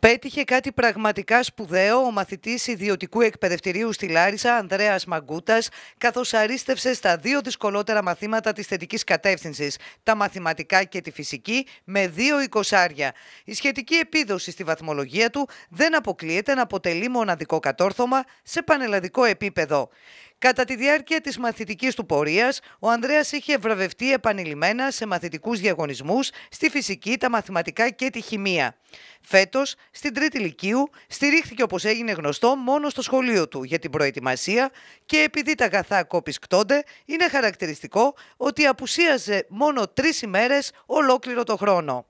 Πέτυχε κάτι πραγματικά σπουδαίο ο μαθητής ιδιωτικού εκπαιδευτηρίου στη Λάρισα, Ανδρέας Μαγκούτας, καθώς αρίστευσε στα δύο δυσκολότερα μαθήματα της θετικής κατεύθυνσης, τα μαθηματικά και τη φυσική, με δύο εικοσάρια. Η σχετική επίδοση στη βαθμολογία του δεν αποκλείεται να αποτελεί μοναδικό κατόρθωμα σε πανελλαδικό επίπεδο. Κατά τη διάρκεια της μαθητικής του πορείας, ο Ανδρέας είχε βραβευτεί επανειλημμένα σε μαθητικούς διαγωνισμούς στη φυσική, τα μαθηματικά και τη χημεία. Φέτος, στην τρίτη ηλικίου, στηρίχθηκε όπως έγινε γνωστό μόνο στο σχολείο του για την προετοιμασία και επειδή τα αγαθά κόπης-κτώνται, είναι χαρακτηριστικό ότι απουσίαζε μόνο τρεις ημέρες ολόκληρο το χρόνο.